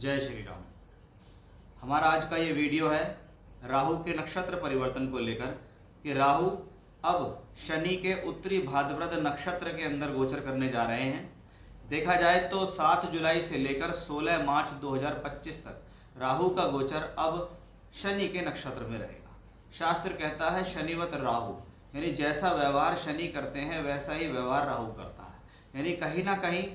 जय श्री राम। हमारा आज का ये वीडियो है राहु के नक्षत्र परिवर्तन को लेकर कि राहु अब शनि के उत्तरी भाद्रपद नक्षत्र के अंदर गोचर करने जा रहे हैं। देखा जाए तो 7 जुलाई से लेकर 16 मार्च 2025 तक राहु का गोचर अब शनि के नक्षत्र में रहेगा। शास्त्र कहता है, शनिवत राहु, यानी जैसा व्यवहार शनि करते हैं, वैसा ही व्यवहार राहु करता है। यानी कहीं ना कहीं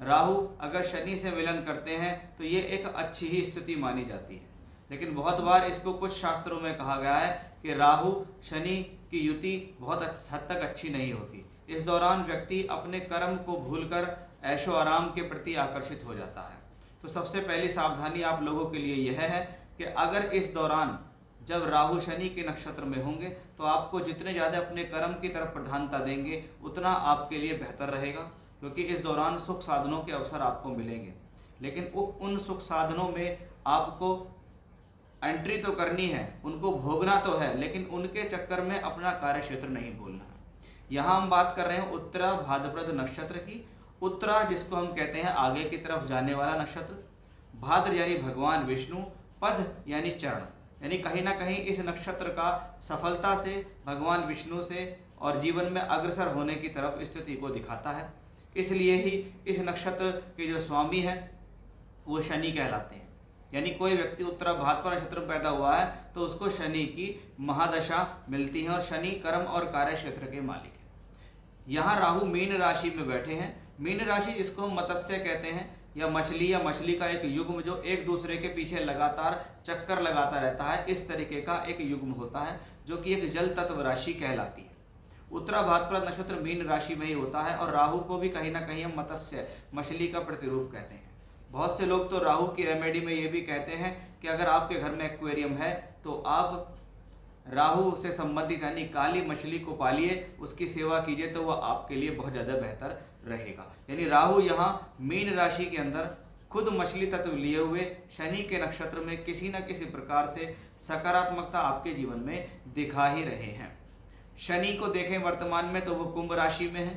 राहु, अगर शनि से मिलन करते हैं तो ये एक अच्छी ही स्थिति मानी जाती है। लेकिन बहुत बार इसको कुछ शास्त्रों में कहा गया है कि राहु, शनि की युति बहुत हद तक अच्छी नहीं होती। इस दौरान व्यक्ति अपने कर्म को भूलकर ऐशो आराम के प्रति आकर्षित हो जाता है। तो सबसे पहली सावधानी आप लोगों के लिए यह है कि अगर इस दौरान जब राहु, शनि के नक्षत्र में होंगे तो आपको जितने ज़्यादा अपने कर्म की तरफ़ प्रधानता देंगे, उतना आपके लिए बेहतर रहेगा। क्योंकि इस दौरान सुख साधनों के अवसर आपको मिलेंगे। लेकिन उन सुख साधनों में आपको एंट्री तो करनी है, उनको भोगना तो है, लेकिन उनके चक्कर में अपना कार्य क्षेत्र नहीं भूलना है। यहाँ हम बात कर रहे हैं उत्तरा भाद्रपद नक्षत्र की। उत्तरा जिसको हम कहते हैं आगे की तरफ़ जाने वाला नक्षत्र भाद्र यानी भगवान विष्णु, पद यानी चरण। यानी कहीं ना कहीं इस नक्षत्र का सफलता से, भगवान विष्णु से और जीवन में अग्रसर होने की तरफ़ स्थिति को दिखाता है। इसलिए ही इस नक्षत्र के जो स्वामी हैं, वो शनि कहलाते हैं। यानी कोई व्यक्ति उत्तरा भाद्रपद नक्षत्र में पैदा हुआ है तो उसको शनि की महादशा मिलती है और शनि कर्म और कार्य क्षेत्र के मालिक है। यहाँ राहु मीन राशि में बैठे हैं। मीन राशि जिसको हम मत्स्य कहते हैं, या मछली या मछली का एक युग्म जो एक दूसरे के पीछे लगातार चक्कर लगाता रहता है, इस तरीके का एक युग्म होता है, जो कि एक जल तत्व राशि कहलाती है। उत्तरा भाद्रपद नक्षत्र मीन राशि में ही होता है और राहु को भी कहीं ना कहीं हम मत्स्य, मछली का प्रतिरूप कहते हैं। बहुत से लोग तो राहु की रेमेडी में ये भी कहते हैं कि अगर आपके घर में एक्वेरियम है तो आप राहु से संबंधित, यानी काली मछली को पालिए, उसकी सेवा कीजिए तो वह आपके लिए बहुत ज़्यादा बेहतर रहेगा। यानी राहु यहाँ मीन राशि के अंदर खुद मछली तत्व लिए हुए, शनि के नक्षत्र में किसी न किसी प्रकार से सकारात्मकता आपके जीवन में दिखा ही रहे हैं। शनि को देखें वर्तमान में तो वो कुंभ राशि में है।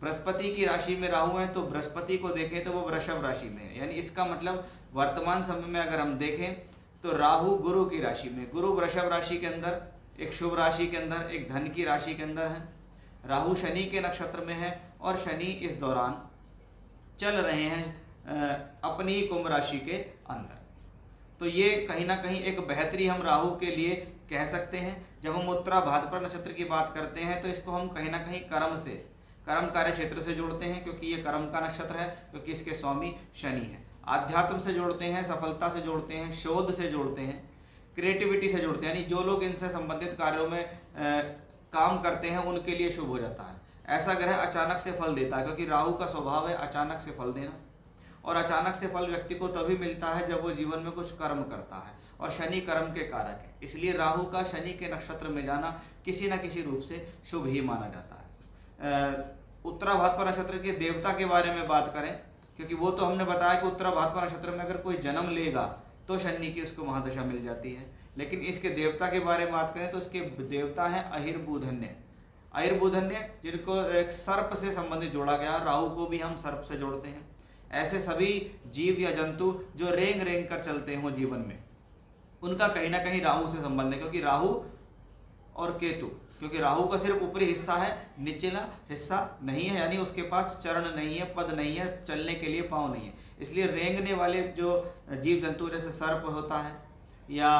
बृहस्पति की राशि में राहु है तो बृहस्पति को देखें तो वो वृषभ राशि में है। यानी इसका मतलब वर्तमान समय में अगर हम देखें तो राहु गुरु की राशि में गुरु वृषभ राशि के अंदर, एक शुभ राशि के अंदर, एक धन की राशि के अंदर है। राहु शनि के नक्षत्र में है और शनि इस दौरान चल रहे हैं अपनी कुंभ राशि के अंदर। तो ये कहीं ना कहीं एक बेहतरी हम राहु के लिए कह सकते हैं। जब हम उत्तरा भाद्रपद नक्षत्र की बात करते हैं तो इसको हम कहीं ना कहीं कर्म से कर्म कार्य क्षेत्र से जोड़ते हैं क्योंकि ये कर्म का नक्षत्र है क्योंकि इसके स्वामी शनि है। आध्यात्म से जोड़ते हैं सफलता से जोड़ते हैं शोध से जोड़ते हैं क्रिएटिविटी से जोड़ते हैं। यानी जो लोग इनसे संबंधित कार्यों में आ, काम करते हैं उनके लिए शुभ हो जाता है। ऐसा ग्रह अचानक से फल देता है क्योंकि राहु का स्वभाव है अचानक से फल देना। और अचानक से फल व्यक्ति को तभी मिलता है जब वो जीवन में कुछ कर्म करता है और शनि कर्म के कारक है। इसलिए राहु का शनि के नक्षत्र में जाना किसी न किसी रूप से शुभ ही माना जाता है। उत्तरा भाद्रपद नक्षत्र के देवता के बारे में बात करें, क्योंकि वो तो हमने बताया कि उत्तरा भाद्रपद नक्षत्र में अगर कोई जन्म लेगा तो शनि की उसको महादशा मिल जाती है। लेकिन इसके देवता के बारे में बात करें तो इसके देवता हैं अहिर्बुधन्य। अहिर्बुधन्य जिनको एक सर्प से संबंधित जोड़ा गया, राहु को भी हम सर्प से जोड़ते हैं। ऐसे सभी जीव या जंतु जो रेंग रेंग कर चलते हों जीवन में। उनका कहीं ना कहीं राहु से संबंध है, क्योंकि राहु और केतु, क्योंकि राहु का सिर्फ़ ऊपरी हिस्सा है, निचला हिस्सा नहीं है, यानी उसके पास चरण नहीं है, पद नहीं है, चलने के लिए पाँव नहीं है। इसलिए रेंगने वाले जो जीव जंतु जैसे सर्प होता है या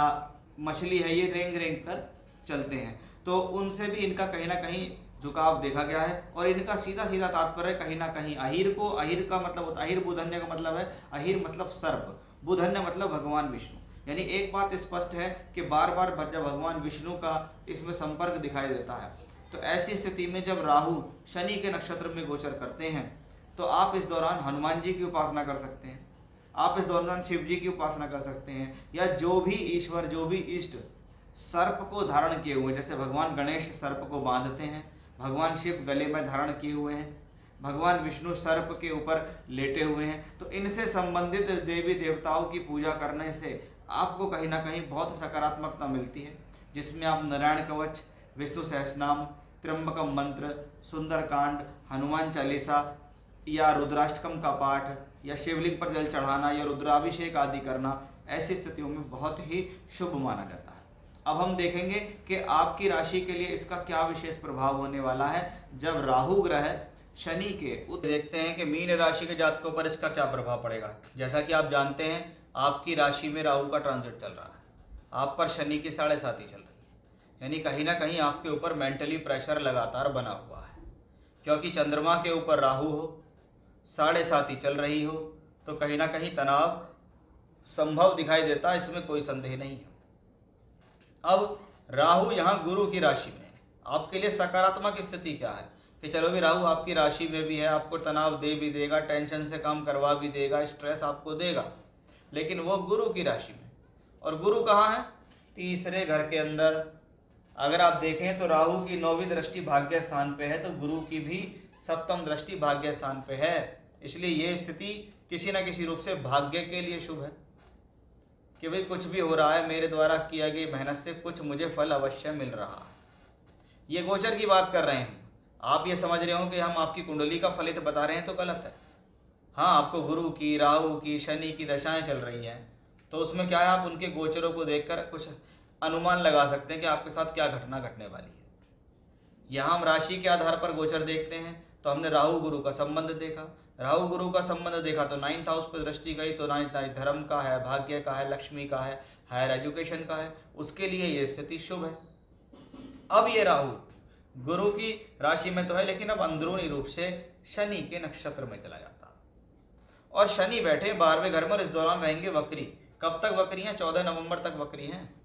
मछली है, ये रेंग रेंग कर चलते हैं। तो उनसे भी इनका कहीं ना कहीं झुकाव देखा गया है, और इनका सीधा सीधा तात्पर्य कहीं ना कहीं अहिर को, अहिर का मतलब अहिर बुधन्य का मतलब है, अहिर मतलब सर्प, बुधन्य मतलब भगवान विष्णु। यानी एक बात स्पष्ट है कि बार बार जब भगवान विष्णु का इसमें संपर्क दिखाई देता है तो ऐसी स्थिति में जब राहु शनि के नक्षत्र में गोचर करते हैं तो आप इस दौरान हनुमान जी की उपासना कर सकते हैं, आप इस दौरान शिव जी की उपासना कर सकते हैं, या जो भी ईश्वर, जो भी इष्ट सर्प को धारण किए हुए जैसे भगवान गणेश सर्प को बांधते हैं भगवान शिव गले में धारण किए हुए हैं, भगवान विष्णु सर्प के ऊपर लेटे हुए हैं। तो इनसे संबंधित देवी देवताओं की पूजा करने से आपको कहीं ना कहीं बहुत सकारात्मकता मिलती है। जिसमें आप नारायण कवच, विष्णु सहसनाम त्र्यंबकम मंत्र, सुंदरकांड, हनुमान चालीसा या रुद्राष्टकम का पाठ या शिवलिंग पर जल चढ़ाना या रुद्राभिषेक आदि करना, ऐसी स्थितियों में बहुत ही शुभ माना जाता है। अब हम देखेंगे कि आपकी राशि के लिए इसका क्या विशेष प्रभाव होने वाला है। जब राहु ग्रह शनि के देखते हैं कि मीन राशि के जातकों पर इसका क्या प्रभाव पड़ेगा। जैसा कि आप जानते हैं, आपकी राशि में राहु का ट्रांजिट चल रहा है। आप पर शनि की साढ़े साथी चल रही है। यानी कहीं ना कहीं आपके ऊपर मेंटली प्रेशर लगातार बना हुआ है। क्योंकि चंद्रमा के ऊपर राहु हो, साढ़े साथी चल रही हो तो कहीं ना कहीं तनाव संभव दिखाई देता है इसमें कोई संदेह नहीं है। अब राहु यहाँ गुरु की राशि में आपके लिए सकारात्मक स्थिति क्या है? कि चलो भी राहु आपकी राशि में भी है, आपको तनाव दे भी देगा, टेंशन से काम करवा भी देगा, स्ट्रेस आपको देगा। लेकिन वो गुरु की राशि में और गुरु कहाँ है? तीसरे घर के अंदर। अगर आप देखें तो राहु की नौवीं दृष्टि भाग्य स्थान पे है तो गुरु की भी सप्तम दृष्टि भाग्य स्थान पे है। इसलिए ये स्थिति किसी न किसी रूप से भाग्य के लिए शुभ है। कि भाई कुछ भी हो रहा है, मेरे द्वारा किया गई मेहनत से कुछ मुझे फल अवश्य मिल रहा। है ये गोचर की बात कर रहे हैं। आप ये समझ रहे हो कि हम आपकी कुंडली का फलित बता रहे हैं तो गलत है। हाँ आपको गुरु की, राहु की, शनि की दशाएँ चल रही हैं। तो उसमें क्या है? आप उनके गोचरों को देखकर कुछ अनुमान लगा सकते हैं कि आपके साथ क्या घटना घटने वाली है। यहाँ हम राशि के आधार पर गोचर देखते हैं तो हमने राहु गुरु का संबंध देखा राहु गुरु का संबंध देखा तो नाइन्थ हाउस पर दृष्टि गई तो नाइन्थ धर्म का है, भाग्य का है, लक्ष्मी का है हायर एजुकेशन का है, उसके लिए ये स्थिति शुभ है। अब ये राहु, गुरु की राशि में तो है, लेकिन अब अंदरूनी रूप से शनि के नक्षत्र में चला जाता। और शनि बैठे, बारहवें घर में इस दौरान रहेंगे वक्री। कब तक वक्री हैं? चौदह नवंबर तक वक्री हैं।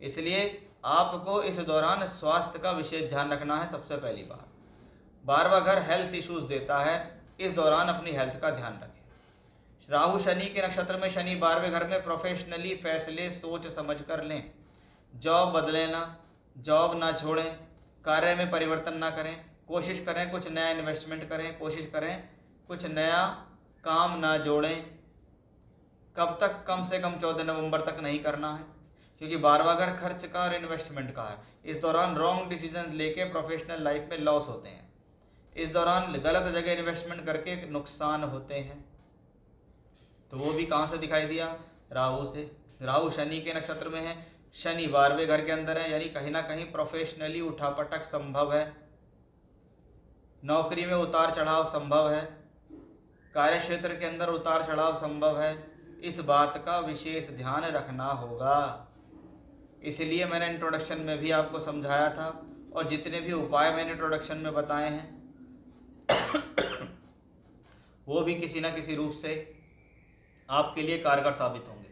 इसलिए आपको इस दौरान स्वास्थ्य का विशेष ध्यान रखना है सबसे पहली बात। बारवा घर हेल्थ इश्यूज़ देता है इस दौरान अपनी हेल्थ का ध्यान रखें। राहु शनि के नक्षत्र में शनि बारहवें घर में प्रोफेशनली फैसले सोच समझ कर लें। जॉब बदलें ना जॉब ना छोड़ें, कार्य में परिवर्तन ना करें, कोशिश करें कुछ नया इन्वेस्टमेंट करें, कोशिश करें कुछ नया काम ना जोड़ें। कब तक? कम से कम चौदह नवंबर तक नहीं करना है, क्योंकि बारवा घर खर्च का और इन्वेस्टमेंट का है। इस दौरान रॉन्ग डिसीज़न लेके प्रोफेशनल लाइफ में लॉस होते हैं। इस दौरान गलत जगह इन्वेस्टमेंट करके नुकसान होते हैं। तो वो भी कहाँ से दिखाई दिया? राहु से। राहु शनि के नक्षत्र में है। शनि बारहवें घर के अंदर है, यानी कहीं ना कहीं प्रोफेशनली उठापटक संभव है। नौकरी में उतार चढ़ाव संभव है। कार्य क्षेत्र के अंदर उतार चढ़ाव संभव है। इस बात का विशेष ध्यान रखना होगा। इसलिए मैंने इंट्रोडक्शन में भी आपको समझाया था और जितने भी उपाय मैंने इंट्रोडक्शन में बताए हैं वो भी किसी ना किसी रूप से आपके लिए कारगर साबित होंगे।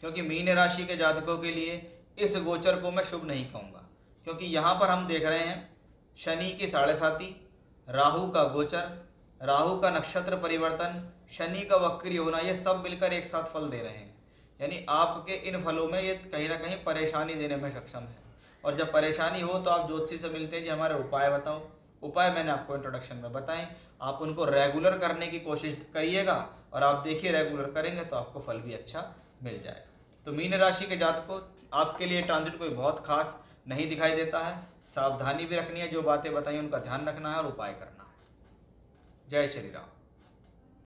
क्योंकि मीन राशि के जातकों के लिए इस गोचर को मैं शुभ नहीं कहूँगा। क्योंकि यहाँ पर हम देख रहे हैं, शनि की साढ़े साथी राहु का गोचर, राहु का नक्षत्र परिवर्तन, शनि का वक्री होना, ये सब मिलकर एक साथ फल दे रहे हैं। यानी आपके इन फलों में ये कहीं ना कहीं परेशानी देने में सक्षम है। और जब परेशानी हो तो आप ज्योतिषी से मिलते हैं, जी हमारे उपाय बताओ। उपाय मैंने आपको इंट्रोडक्शन में बताएँ। आप उनको रेगुलर करने की कोशिश करिएगा और आप देखिए रेगुलर करेंगे तो आपको फल भी अच्छा मिल जाएगा। तो मीन राशि के जात को आपके लिए ट्रांजिट कोई बहुत खास नहीं दिखाई देता है। सावधानी भी रखनी है, जो बातें बताई उनका ध्यान रखना है और उपाय करना है। जय श्री राम।